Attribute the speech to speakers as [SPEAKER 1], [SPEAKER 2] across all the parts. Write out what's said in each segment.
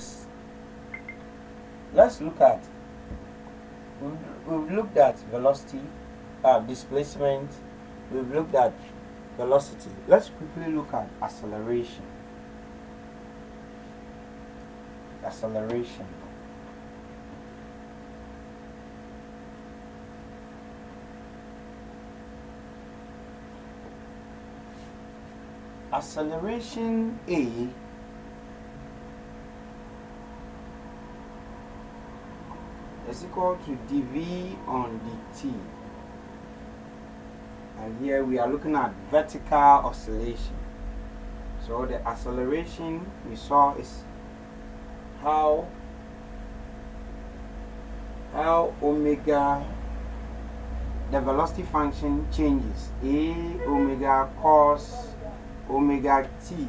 [SPEAKER 1] let's let's look at we've, we've looked at velocity uh, displacement we've looked at velocity. Let's quickly look at acceleration. Acceleration. Acceleration A is equal to dv on dt and here we are looking at vertical oscillation. So the acceleration we saw is how how omega the velocity function changes. A omega cos omega t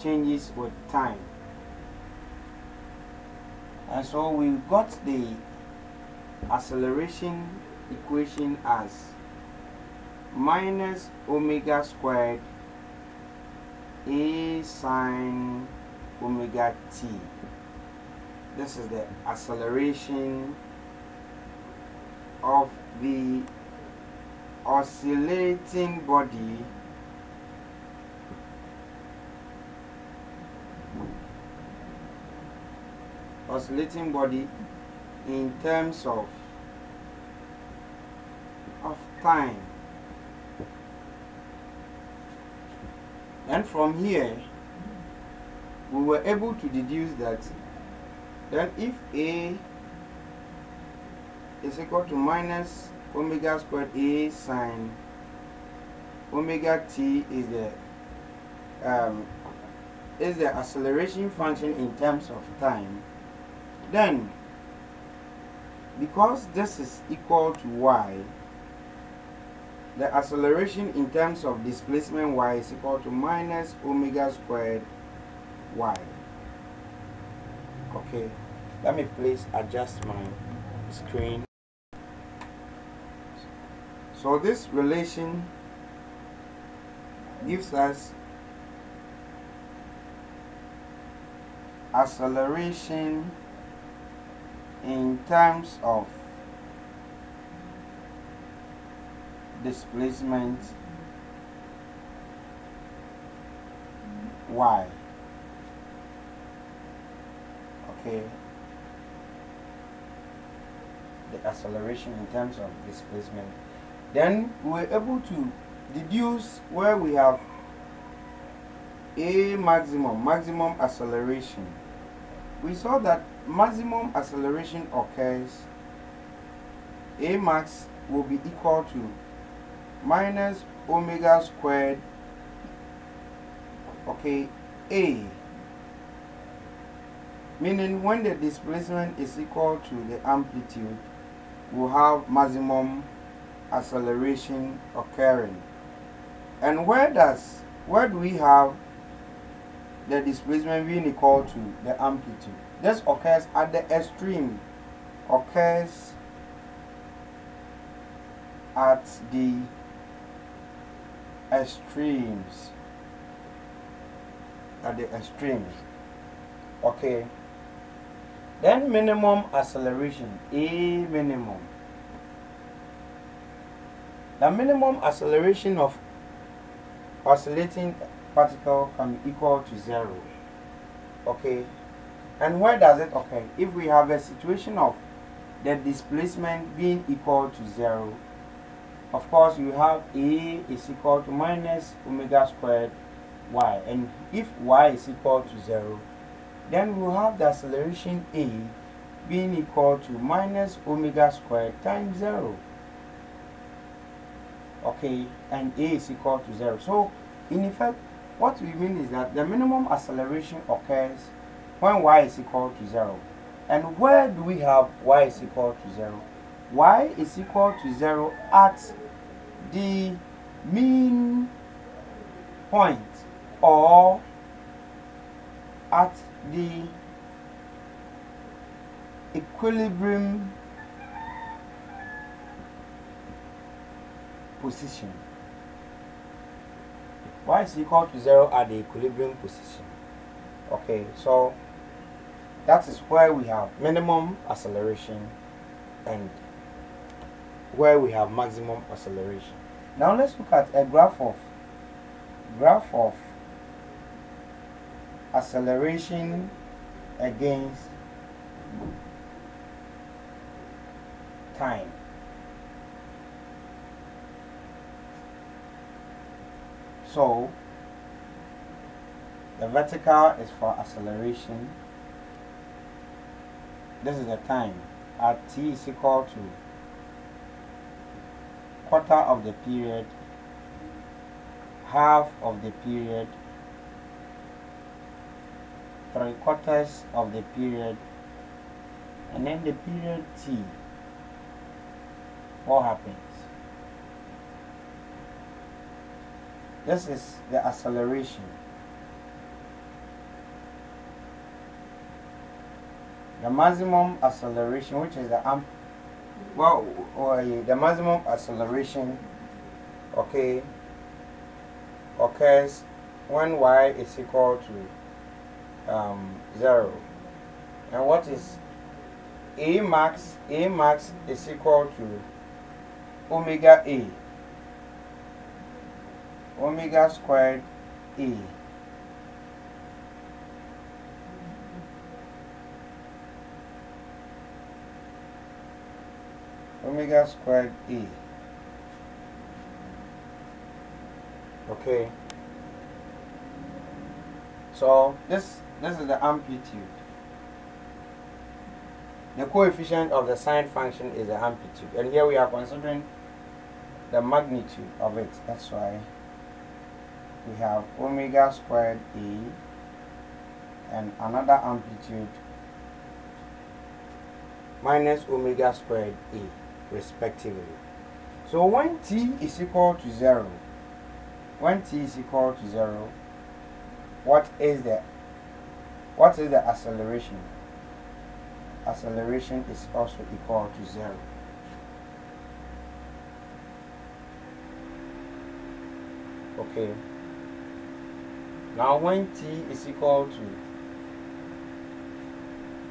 [SPEAKER 1] changes with time and so we got the acceleration equation as minus omega squared a sine omega t. This is the acceleration of the oscillating body oscillating body in terms of of time. And from here we were able to deduce that then if a is equal to minus omega squared a sine omega t is the um, is the acceleration function in terms of time then because this is equal to y the acceleration in terms of displacement y is equal to minus omega squared y. Okay? Let me please adjust my screen. So this relation gives us acceleration in terms of displacement y okay. The acceleration in terms of displacement. Then we were able to deduce where we have a maximum maximum acceleration. We saw that maximum acceleration occurs a max will be equal to minus omega squared okay a. Meaning when the displacement is equal to the amplitude we'll have maximum acceleration occurring. And where does where do we have the displacement being equal to the amplitude this occurs at the extreme. Occurs at the extremes. At the extremes. Okay. Then minimum acceleration. A minimum. The minimum acceleration of oscillating particle can be equal to zero. Okay and where does it occur? If we have a situation of the displacement being equal to zero of course you have a is equal to minus omega squared y. And if y is equal to zero then we'll have the acceleration a being equal to minus omega squared times zero. Okay and a is equal to zero. So in effect what we mean is that the minimum acceleration occurs when y is equal to zero? And where do we have y is equal to zero? Y is equal to zero at the mean point or at the equilibrium position. Y is equal to zero at the equilibrium position. Okay so that is where we have minimum acceleration and where we have maximum acceleration. Now let's look at a graph of graph of acceleration against time. So the vertical is for acceleration this is the time. At t is equal to quarter of the period half of the period three quarters of the period and then the period t. What happens? This is the acceleration the maximum acceleration which is the amp well or the maximum acceleration okay occurs when y is equal to um, 0 and what is a max a max is equal to omega a omega squared a omega squared e okay. So this this is the amplitude. The coefficient of the sine function is the amplitude. And here we are considering the magnitude of it. That's why we have omega squared e and another amplitude minus omega squared e respectively. So when t is equal to 0, when t is equal to 0, what is the what is the acceleration? Acceleration is also equal to 0. Okay. Now when t is equal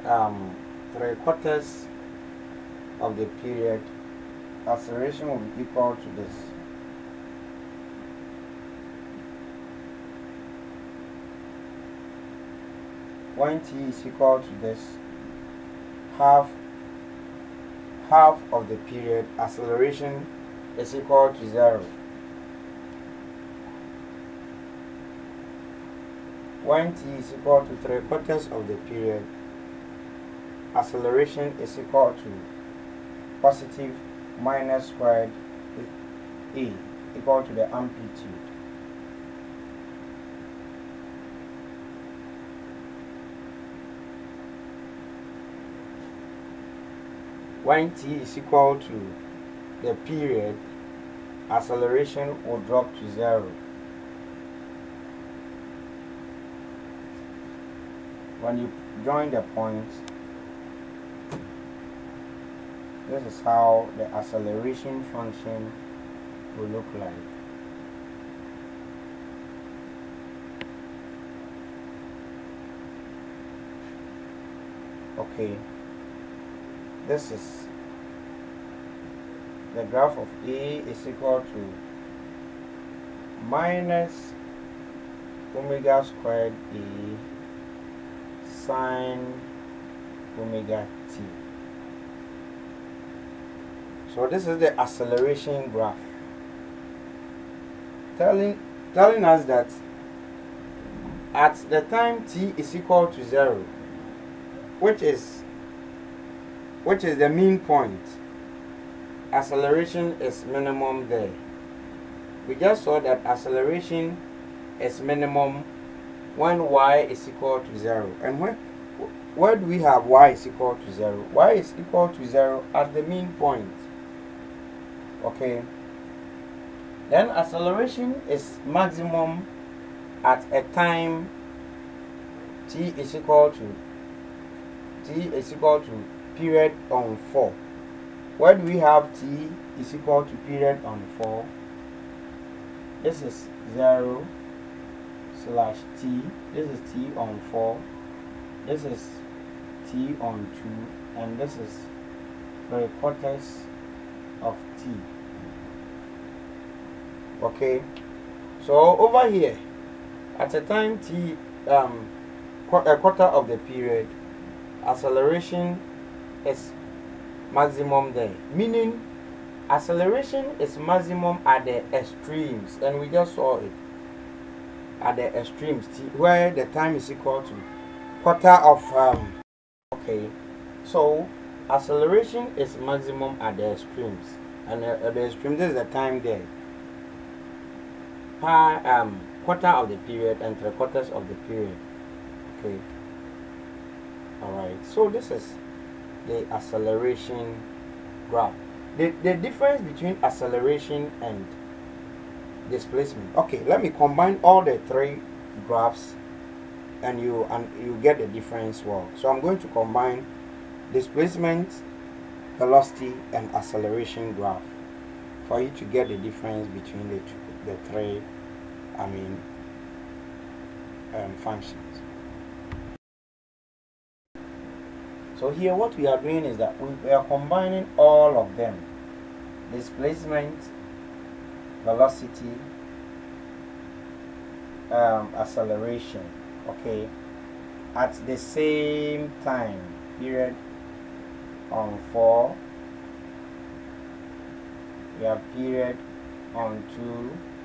[SPEAKER 1] to um, 3 quarters of the period, acceleration will be equal to this. When t is equal to this, half half of the period acceleration is equal to zero. When t is equal to three quarters of the period, acceleration is equal to positive minus squared a equal to the amplitude. When t is equal to the period, acceleration will drop to zero. When you join the points, this is how the acceleration function will look like. Okay. This is the graph of A is equal to minus omega squared A sine omega t so this is the acceleration graph. Telling telling us that at the time t is equal to 0 which is which is the mean point acceleration is minimum there. We just saw that acceleration is minimum when y is equal to 0 and when where do we have y is equal to 0 y is equal to 0 at the mean point okay. Then acceleration is maximum at a time t is equal to t is equal to period on 4 where do we have t is equal to period on 4 this is 0 slash t this is t on 4 this is t on 2 and this is three quarters of t okay. So over here at a time t um a quarter of the period acceleration is maximum there. Meaning acceleration is maximum at the extremes. And we just saw it. At the extremes. Where the time is equal to quarter of um okay. So acceleration is maximum at the extremes. And uh, at the extremes is the time there per um quarter of the period and three quarters of the period. Okay. All right so this is the acceleration graph. The, the difference between acceleration and displacement. Okay let me combine all the three graphs and you and you get the difference well so i'm going to combine displacement velocity and acceleration graph for you to get the difference between the two, the three i mean um, functions. So here what we are doing is that we are combining all of them. Displacement velocity um, acceleration okay at the same time period on 4 we have period on 2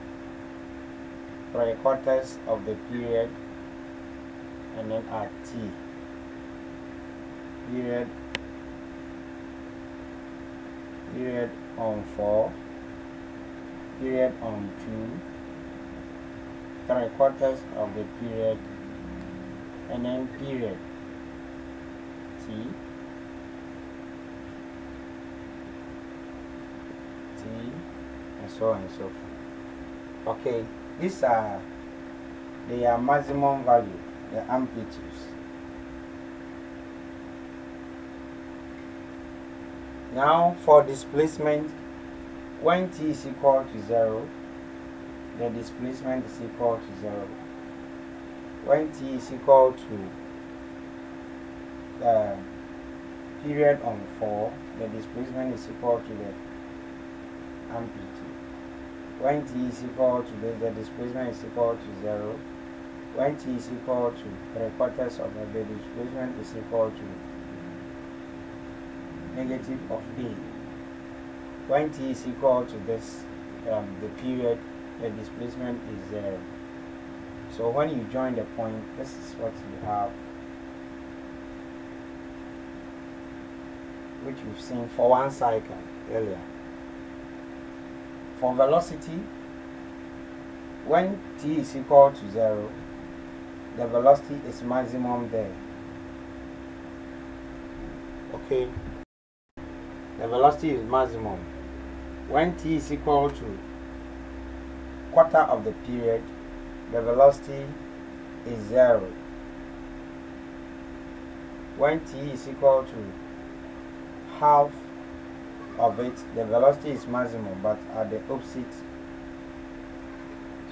[SPEAKER 1] three quarters of the period and then at t. Period. Period on 4 period on 2 three quarters of the period and then period t. T and so on and so forth. Okay these are their maximum value the amplitudes. Now for displacement when t is equal to 0 the displacement is equal to 0 when t is equal to the period on 4 the displacement is equal to the amplitude when t is equal to this the displacement is equal to 0 when t is equal to 3 quarters of a, the displacement is equal to negative of a. When t is equal to this um, the period the displacement is 0 so when you join the point, this is what you have, which we've seen for one cycle earlier. For velocity, when t is equal to 0, the velocity is maximum there. Okay, the velocity is maximum. When t is equal to quarter of the period, the velocity is zero when t is equal to half of it the velocity is maximum but at the opposite.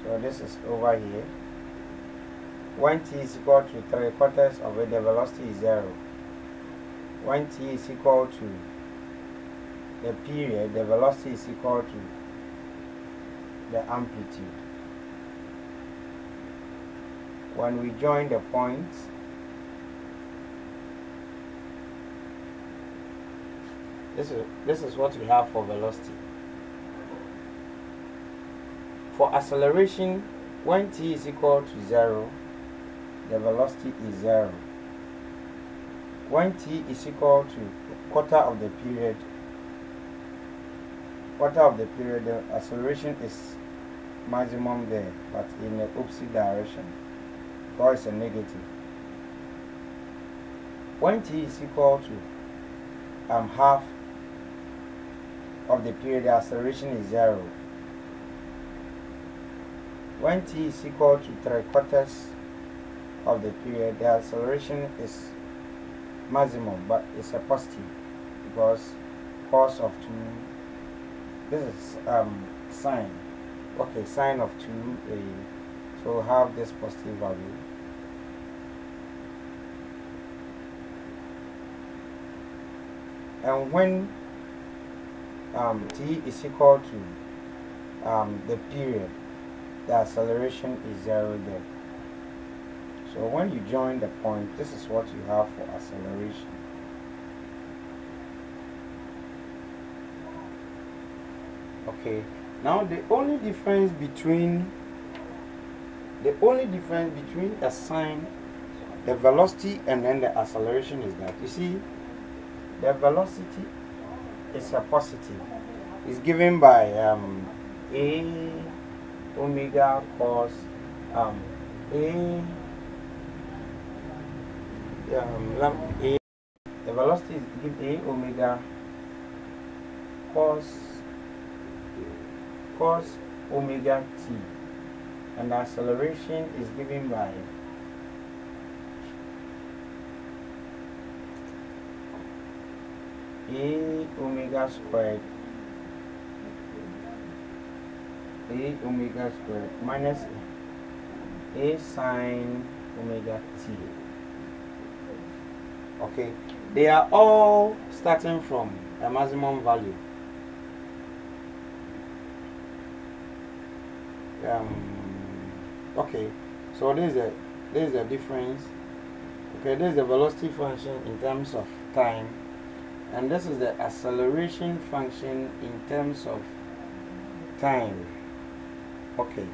[SPEAKER 1] So this is over here. When t is equal to three quarters of it the velocity is zero. When t is equal to the period the velocity is equal to the amplitude. When we join the points this is this is what we have for velocity for acceleration when t is equal to 0 the velocity is 0 when t is equal to quarter of the period quarter of the period the acceleration is maximum there but in the opposite direction or is a negative. When t is equal to um, half of the period, the acceleration is zero. When t is equal to three quarters of the period, the acceleration is maximum, but it's a positive because cos of 2, this is um, sine, okay, sine of 2, a so have this positive value and when um, t is equal to um, the period the acceleration is zero there. So when you join the point this is what you have for acceleration. Okay now the only difference between the only difference between a sign the velocity and then the acceleration is that you see the velocity is a positive. It's given by um, a omega cos um, a um, a. The velocity is given a omega cos cos omega t. And the acceleration is given by a omega squared. A omega squared minus a sine omega t. Okay? They are all starting from a maximum value. Um, okay. So this is a this is the difference. Okay this is the velocity function in terms of time and this is the acceleration function in terms of time. Okay.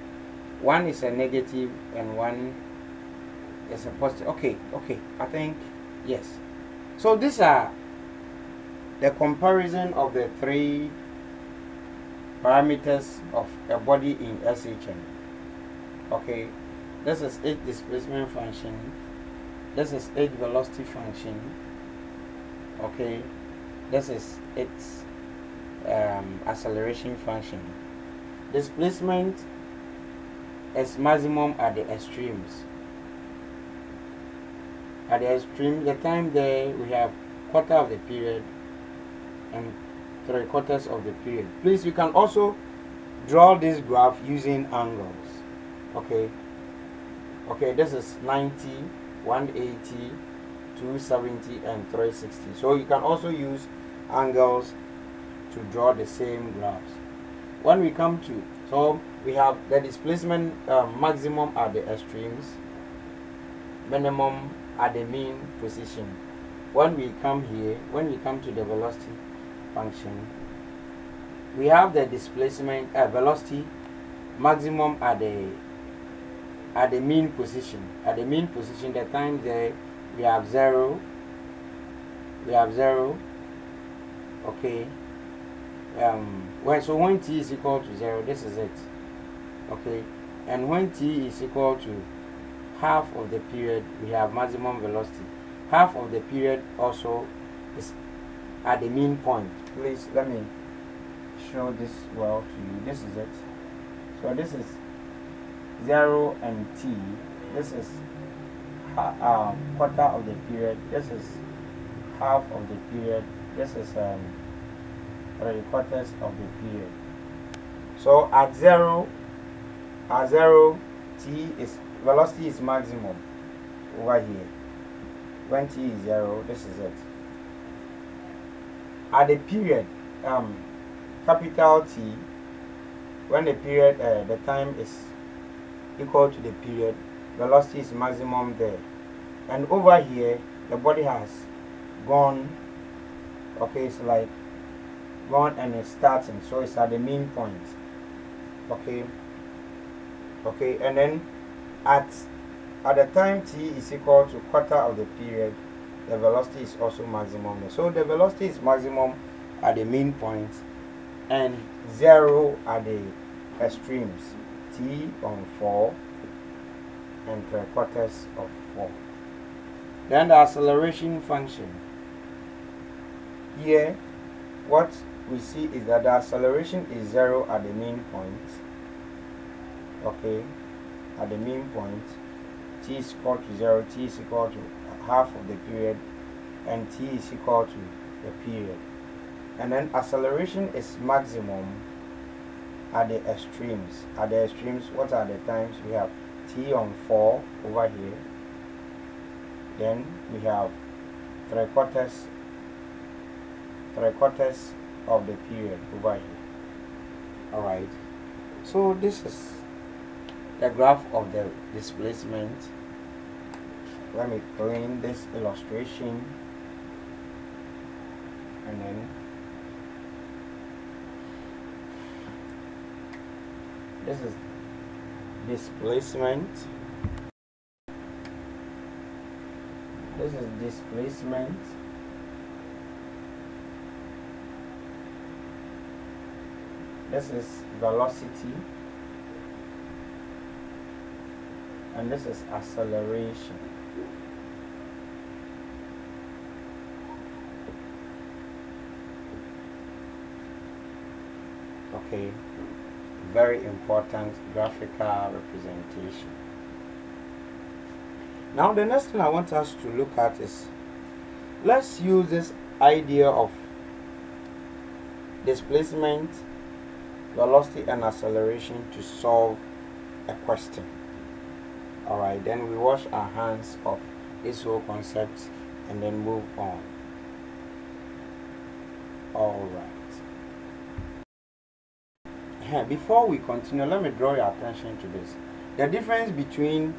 [SPEAKER 1] One is a negative and one is a positive. Okay okay. I think yes. So these are the comparison of the three parameters of a body in SHM. Okay, this is its displacement function. This is its velocity function. Okay, this is its um, acceleration function. Displacement is maximum at the extremes. At the extreme, the time there we have quarter of the period and three quarters of the period. Please, you can also draw this graph using angles. Okay. Okay, this is 90, 180, 270, and 360. So you can also use angles to draw the same graphs. When we come to, so we have the displacement uh, maximum at the extremes, minimum at the mean position. When we come here, when we come to the velocity, function, we have the displacement uh, velocity maximum at the at the mean position. At the mean position, the time there we have zero. We have zero. Okay. Um. When so when t is equal to zero, this is it. Okay. And when t is equal to half of the period, we have maximum velocity. Half of the period also is at the mean point please let me show this well to you this is it so this is 0 and t this is uh, quarter of the period this is half of the period this is um, three quarters of the period. So at 0 at 0 t is velocity is maximum over here. When t is 0 this is it. At the period um, capital T when the period uh, the time is equal to the period velocity is maximum there. And over here the body has gone okay it's like gone and it's starting. So it's at the mean point. Okay. Okay and then at at the time t is equal to quarter of the period the velocity is also maximum. So the velocity is maximum at the mean point and zero at the extremes t on 4 and three quarters of 4 then the acceleration function here what we see is that the acceleration is zero at the mean point. Okay at the mean point t is equal to zero t is equal to half of the period and t is equal to the period. And then acceleration is maximum at the extremes. At the extremes what are the times? We have t on 4 over here. Then we have 3 quarters 3 quarters of the period over here. Alright. So this is the graph of the displacement. Let me clean this illustration. And then this is displacement. This is displacement this is velocity. And this is acceleration. Okay. Very important graphical representation. Now the next thing I want us to look at is let's use this idea of displacement velocity and acceleration to solve a question. Alright then we wash our hands of this whole concept and then move on. Alright before we continue let me draw your attention to this. The difference between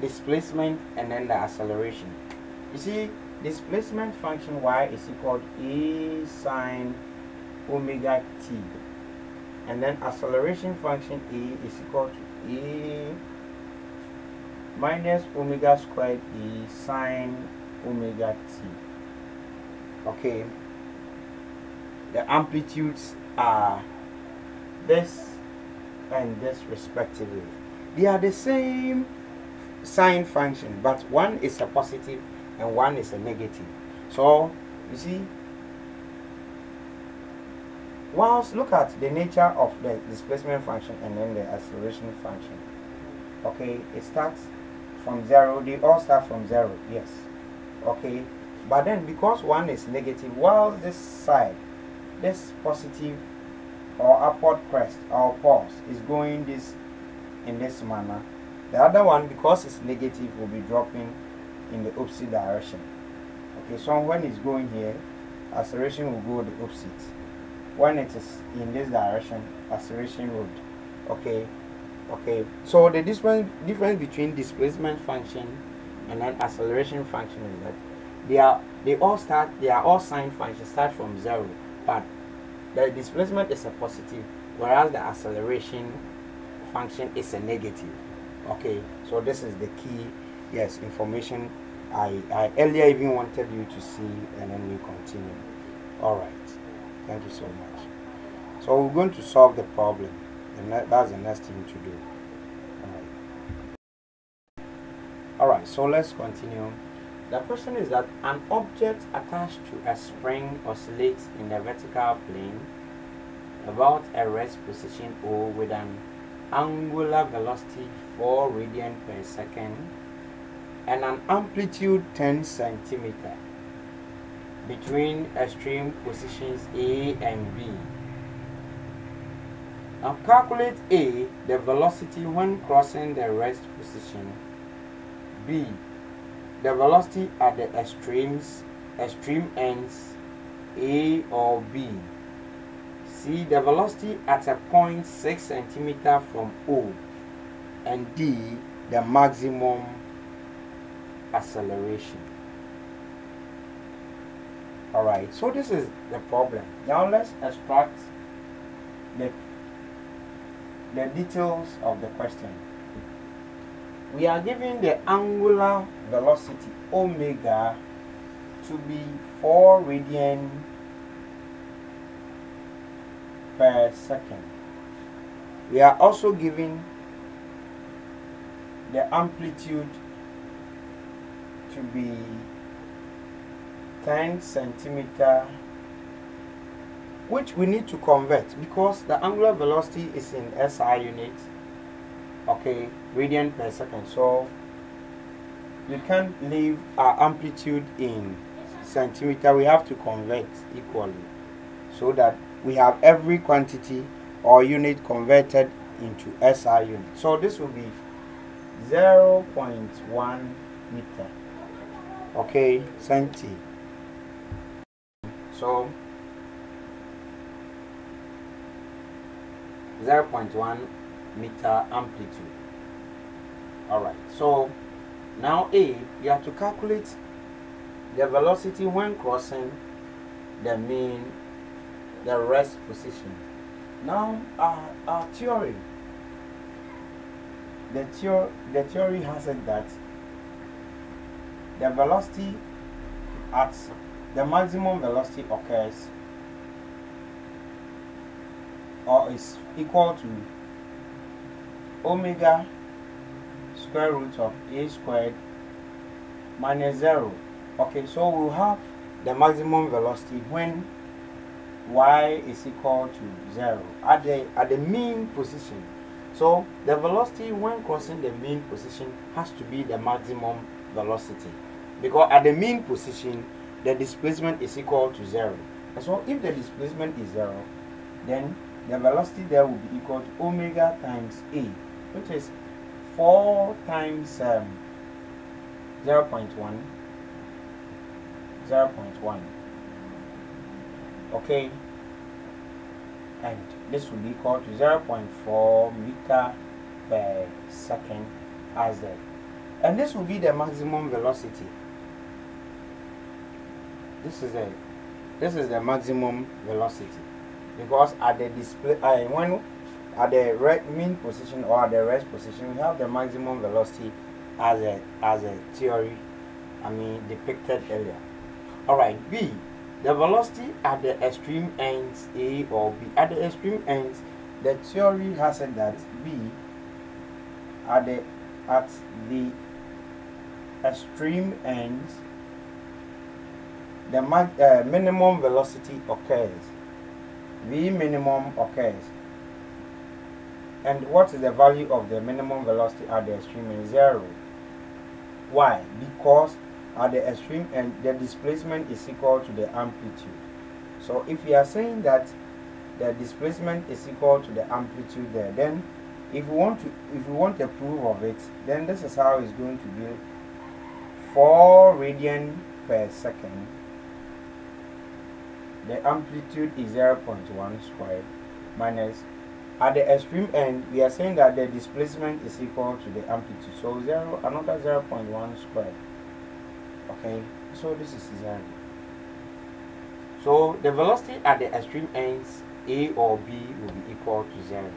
[SPEAKER 1] displacement and then the acceleration. You see displacement function y is equal to a sine omega t and then acceleration function a is equal to a minus omega squared e sine omega t. Okay. The amplitudes are this and this respectively. They are the same sine function but one is a positive and one is a negative. So you see whilst look at the nature of the displacement function and then the acceleration function. Okay it starts from zero. They all start from zero yes. Okay but then because one is negative while this side this positive or upward crest or pulse is going this in this manner the other one because it's negative will be dropping in the opposite direction. Okay so when it's going here acceleration will go the opposite when it is in this direction acceleration would okay okay. So the difference difference between displacement function and then acceleration function is that they are they all start they are all sine functions start from zero. But the displacement is a positive whereas the acceleration function is a negative. Okay so this is the key yes information I, I earlier even wanted you to see and then we continue. All right thank you so much. So we're going to solve the problem. And that's the next thing to do. All right. All right so let's continue. The question is that an object attached to a spring oscillates in the vertical plane about a rest position O with an angular velocity 4 radian per second and an amplitude 10 centimeter between extreme positions A and B. Now calculate A, the velocity when crossing the rest position. B, the velocity at the extremes, extreme ends A or B. C, the velocity at a point 6 centimeter from O. And D, the maximum acceleration. Alright, so this is the problem. Now let's extract the, the details of the question we are given the angular velocity omega to be 4 radian per second. We are also given the amplitude to be 10 centimeter which we need to convert because the angular velocity is in SI units okay radian per second. So we can't leave our amplitude in centimeter. We have to convert equally so that we have every quantity or unit converted into SI unit. So this will be 0.1 meter okay centi so 0.1 meter amplitude. All right so now a you have to calculate the velocity when crossing the mean the rest position. Now our, our theory the, the theory has it that the velocity at the maximum velocity occurs or is equal to omega square root of a squared minus 0 okay so we'll have the maximum velocity when y is equal to 0 at the at the mean position. So the velocity when crossing the mean position has to be the maximum velocity because at the mean position the displacement is equal to 0 and so if the displacement is 0 then the velocity there will be equal to omega times a which is 4 times um, 0 0.1 0 0.1 okay? And this will be equal to 0 0.4 meter per second as the and this will be the maximum velocity this is a this is the maximum velocity. Because at the display uh, when at the right mean position or at the rest position we have the maximum velocity as a as a theory i mean depicted earlier. All right b the velocity at the extreme ends a or b. At the extreme ends the theory has said that b at the at the extreme ends the uh, minimum velocity occurs. V minimum occurs. And what is the value of the minimum velocity at the extreme end zero. Why? Because at the extreme end the displacement is equal to the amplitude. So if we are saying that the displacement is equal to the amplitude there then if we want to if we want a proof of it then this is how it's going to be 4 radian per second the amplitude is 0.1 squared minus at the extreme end we are saying that the displacement is equal to the amplitude. So 0 another 0.1 squared. Okay so this is 0 so the velocity at the extreme ends a or b will be equal to 0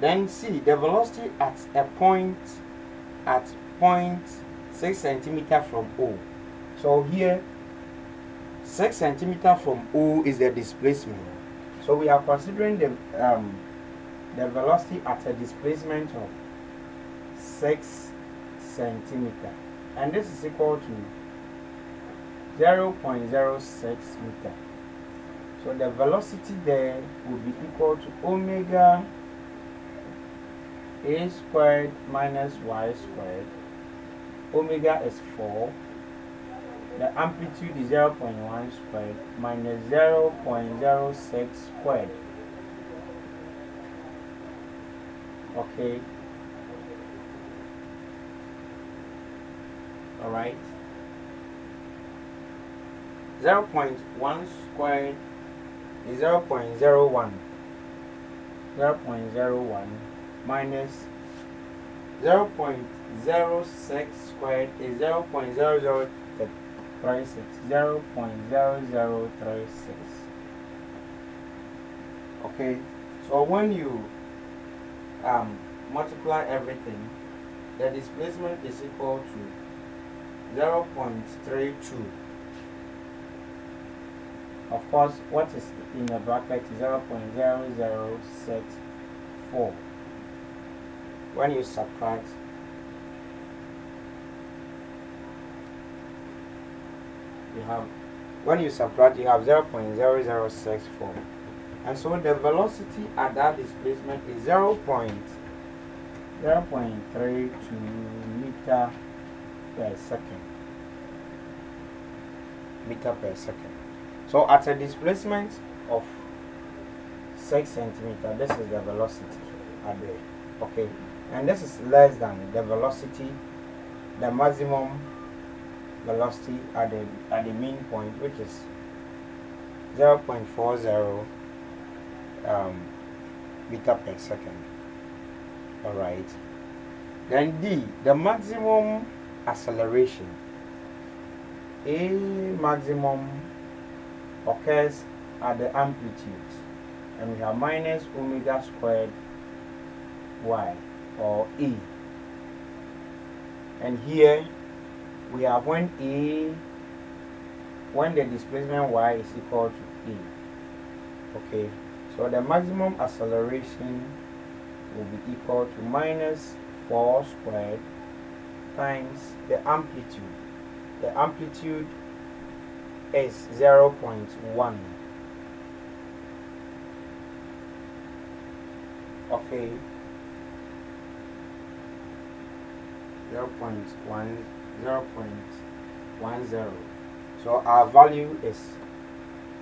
[SPEAKER 1] then c the velocity at a point at point 6 centimeter from o. So here 6 centimeter from O is the displacement. So we are considering the, um, the velocity at a displacement of 6 centimeter. And this is equal to 0 0.06 meter. So the velocity there will be equal to omega a squared minus y squared. Omega is 4 the amplitude is 0.1 squared minus 0.06 squared. Okay. Alright. 0.1 squared is 0.01. 0.01 minus 0.06 squared is 0.00 36 0.0036 okay so when you um, multiply everything the displacement is equal to 0.32 of course what is in the bracket is 0.0064 when you subtract you have when you subtract you have 0.0064 and so the velocity at that displacement is 0. 0.32 meter per second. Meter per second. So at a displacement of 6 centimeter this is the velocity at the okay. And this is less than the velocity the maximum velocity at the at the mean point which is 0.40 um, meter per second. All right. Then d the maximum acceleration. A maximum occurs at the amplitude. And we have minus omega squared y or e. And here we have when a when the displacement y is equal to e okay? So the maximum acceleration will be equal to minus 4 squared times the amplitude. The amplitude is 0 0.1 okay? 0 0.1 0 0.10 so our value is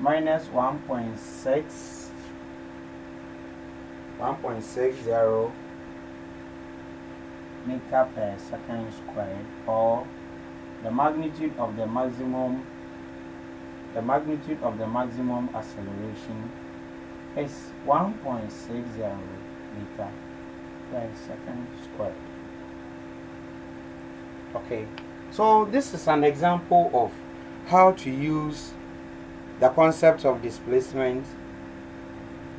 [SPEAKER 1] minus 1.6 1.60 meter per second squared or the magnitude of the maximum the magnitude of the maximum acceleration is 1.60 meter per second squared okay. So this is an example of how to use the concept of displacement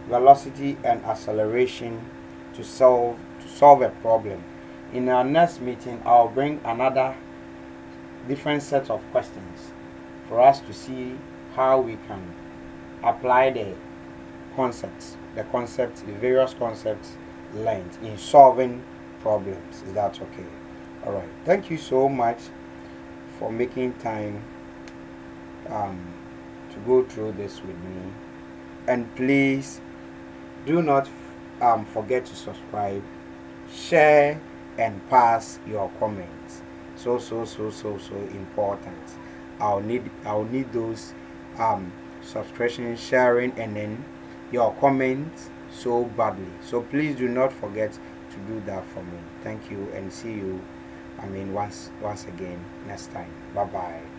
[SPEAKER 1] velocity and acceleration to solve to solve a problem. In our next meeting i'll bring another different set of questions for us to see how we can apply the concepts the concepts the various concepts learned in solving problems. Is that okay all right. Thank you so much for making time um, to go through this with me. And please do not um, forget to subscribe share and pass your comments. So so so so so important. I'll need i'll need those um subscription sharing and then your comments so badly. So please do not forget to do that for me. Thank you and see you i mean once once again next time. Bye bye